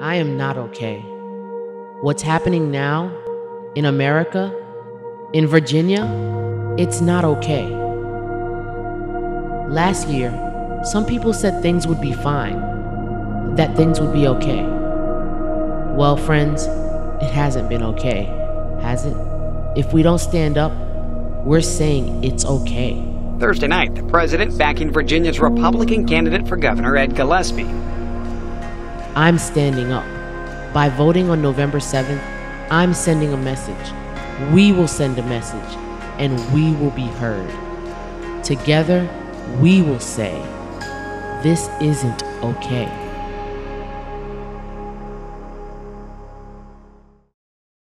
I am not okay. What's happening now in America, in Virginia, it's not okay. Last year, some people said things would be fine, that things would be okay. Well, friends, it hasn't been okay, has it? If we don't stand up, we're saying it's okay. Thursday night, the president backing Virginia's Republican candidate for governor, Ed Gillespie. I'm standing up. By voting on November 7th, I'm sending a message. We will send a message, and we will be heard. Together, we will say, This isn't okay.